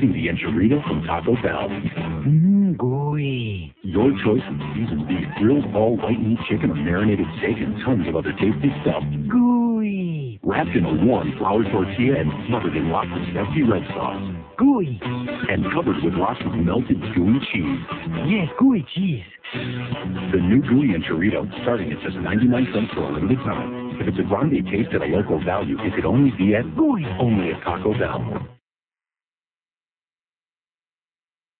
The Enchilada from Taco Bell. Mmm, gooey. Your choice of seasoned beef, grilled all white meat chicken, or marinated steak, and tons of other tasty stuff. Gooey. Wrapped in a warm flour tortilla and smothered in lots of zesty red sauce. Gooey. And covered with lots of melted gooey cheese. Yes, gooey cheese. The new gooey enchilada starting at just 99 cents for a limited time. If it's a grande taste at a local value, it could only be at Gooey. only at Taco Bell.